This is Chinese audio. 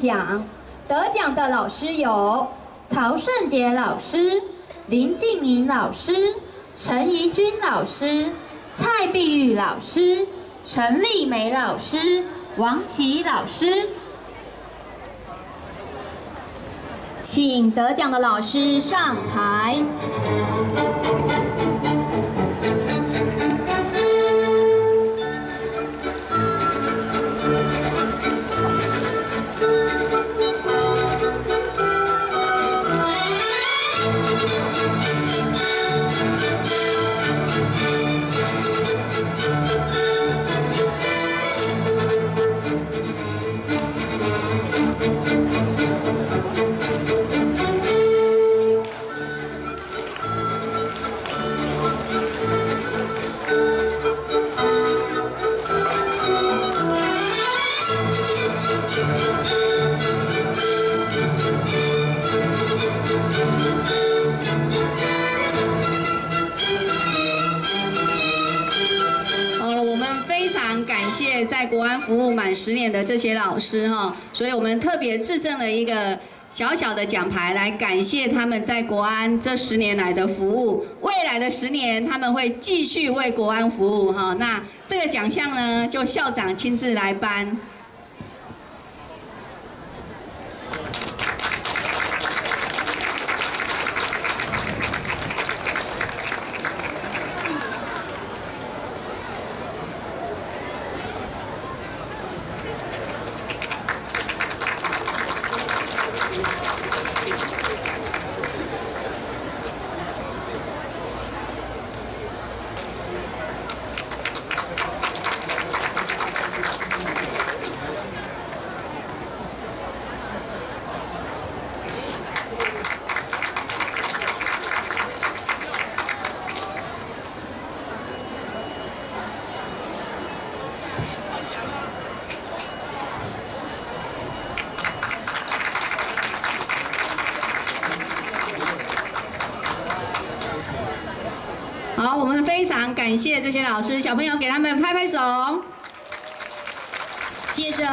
奖。得奖的老师有曹胜杰老师、林静莹老师、陈怡君老师、蔡碧玉老师、陈丽梅老师、王琦老师。请得奖的老师上台。谢在国安服务满十年的这些老师哈，所以我们特别制赠了一个小小的奖牌来感谢他们在国安这十年来的服务。未来的十年，他们会继续为国安服务哈。那这个奖项呢，就校长亲自来颁。好，我们非常感谢这些老师，小朋友给他们拍拍手。接着。